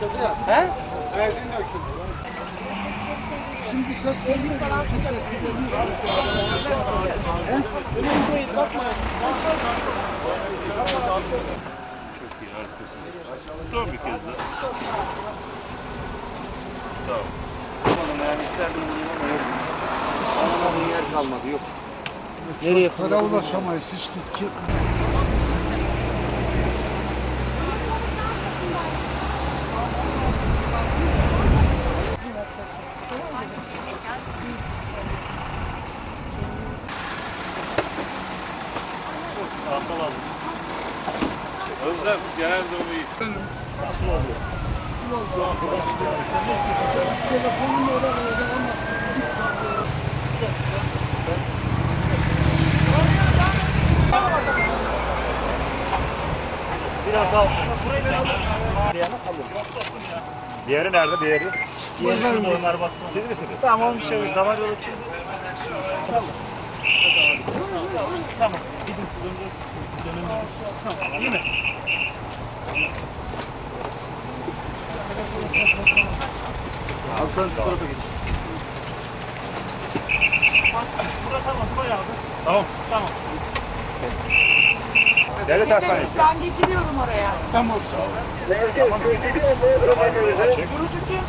döküldü ya. He? Benzin döküldü. Şimdi ses geliyor. Şimdi ses geliyor. Çok iyi harikasınız. Son bir kez daha. Tamam. Oğlum yani isterdim bulayım ama yok. Anlamadığım yer kalmadı yok. Nereye Para ulaşamayız hiç ki. Tahta lazım. Özlem genel durumu iyi. Telefonum orada orada ama Biraz daha. Diğeri nerede diğeri? Diğeri şurada. Onlar bak. Siz misiniz? Tamam olmuş şey. Damar yolu için. Tamam. Gidin siz önce. Dönün. Tamam. Değil mi? Alsan şu tarafa geç. Burada tamam. Abi. Tamam. Tamam. Devlet hastanesi. Ben getiriyorum oraya. tamam sağ ol. Surucu kim?